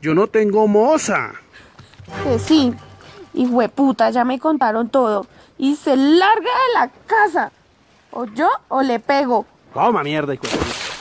Yo no tengo moza. Pues sí. Hijo de puta, ya me contaron todo. Y se larga de la casa. O yo o le pego. Toma mierda, hijo de.